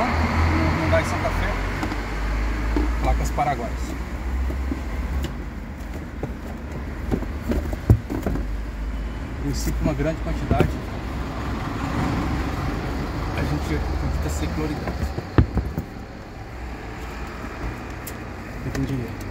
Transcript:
pronto, no Hyundai Santa Fé, placas paraguaias. Princípio uma grande quantidade, a gente evita secularidade. Com dinheiro.